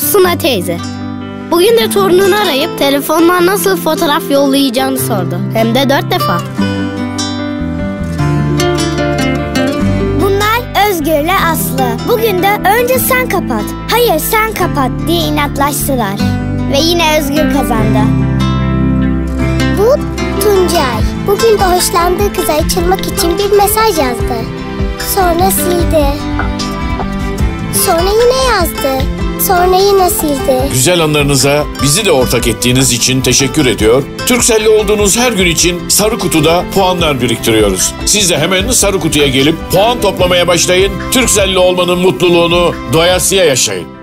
Suna teyze. Bugün de torununu arayıp telefonla nasıl fotoğraf yollayacağını sordu. Hem de dört defa. Bunlar Özgür'le Aslı. Bugün de önce sen kapat, hayır sen kapat diye inatlaştılar. Ve yine Özgür kazandı. Bu Tuncay. Bugün de hoşlandığı kıza açılmak için bir mesaj yazdı. Sonra sildi. Sonra yine yazdı. Sonra yine sildi. Güzel anlarınıza bizi de ortak ettiğiniz için teşekkür ediyor. Türkcell'li olduğunuz her gün için Sarı Kutu'da puanlar biriktiriyoruz. Siz de hemen Sarı Kutu'ya gelip puan toplamaya başlayın. Türkcell'li olmanın mutluluğunu doyasıya yaşayın.